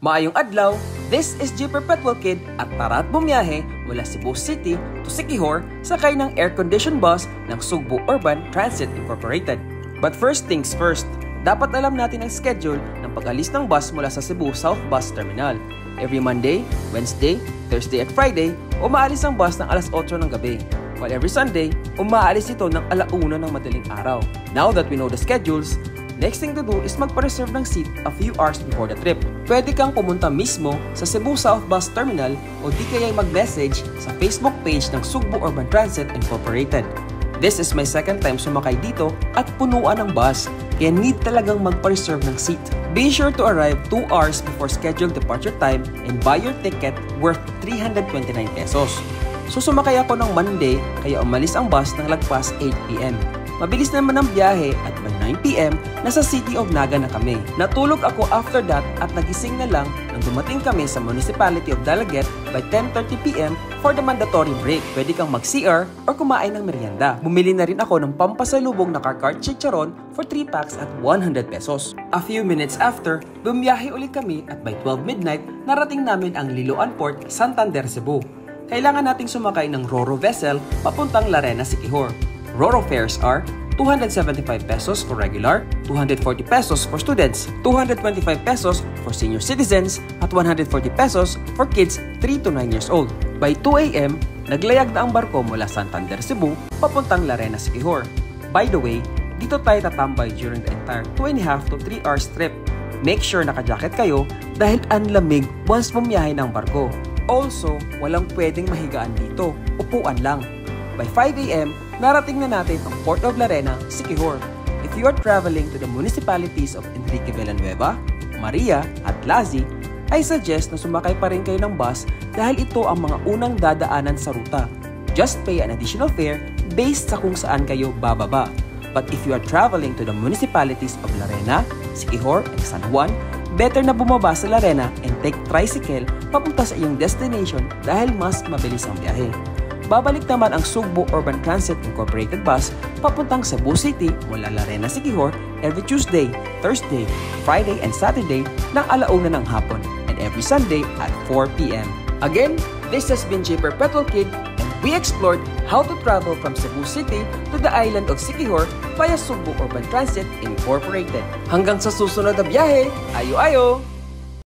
Maayong adlaw, this is G Perpetual Kid at tara at bumiyahe mula Cebu City to Siquijor sakay ng air-conditioned bus ng Sugbo Urban Transit Incorporated. But first things first, dapat alam natin ang schedule ng pag-alis ng bus mula sa Cebu South Bus Terminal. Every Monday, Wednesday, Thursday at Friday, umaalis ang bus ng alas 8 ng gabi. While every Sunday, umaalis ito ng alauna ng madaling araw. Now that we know the schedules, Next thing to do is magpa-reserve ng seat a few hours before the trip. Pwede kang pumunta mismo sa Cebu South Bus Terminal o di kaya mag-message sa Facebook page ng Sugbo Urban Transit Incorporated. This is my second time sumakay dito at punuan ng bus, kaya need talagang magpa-reserve ng seat. Be sure to arrive 2 hours before scheduled departure time and buy your ticket worth 329 pesos. So sumakay ako ng Monday kaya umalis ang bus ng lagpas 8pm. Mabilis naman ang biyahe at by 9pm, nasa City of Naga na kami. Natulog ako after that at nagising na lang nang dumating kami sa Municipality of Dalaget by 10.30pm for the mandatory break. Pwede kang mag-CR or kumain ng merienda. Bumili na rin ako ng pampasalubong na karkart chicharon for 3 packs at 100 pesos. A few minutes after, bumiyahe ulit kami at by 12 midnight, narating namin ang Liloan Port, Santander, Cebu. Kailangan nating sumakay ng Roro vessel papuntang Larena, Siquijor. Roro fares are 275 pesos for regular, 240 pesos for students, 225 pesos for senior citizens, at 140 pesos for kids 3 to 9 years old. By 2 a.m., naglayag na ang barko mula Santander, Cebu, papuntang Larena, Siquijor. By the way, dito tayo tatambay during the entire 2 and a half to 3 hours trip. Make sure naka-jacket kayo dahil ang lamig once bumiyahe ng barko. Also, walang pwedeng mahigaan dito. Upuan lang. By 5 a.m., narating na natin ang Port of Larena, Siquijor. If you are traveling to the municipalities of Enrique Villanueva, Maria at Lazi, I suggest na sumakay pa rin kayo ng bus dahil ito ang mga unang dadaanan sa ruta. Just pay an additional fare based sa kung saan kayo bababa. But if you are traveling to the municipalities of Larena, Siquijor, and San Juan, better na bumaba sa Larena and take tricycle papunta sa iyong destination dahil mas mabilis ang biyahe. Babalik naman ang Sugbo Urban Transit Incorporated Bus papuntang Cebu City mula Larena, Siquijor every Tuesday, Thursday, Friday, and Saturday ng alauna ng hapon and every Sunday at 4pm. Again, this has been J Perpetual Kid and we explored how to travel from Cebu City to the island of Siquijor via Sugbo Urban Transit Incorporated. Hanggang sa susunod na biyahe, ayo-ayo!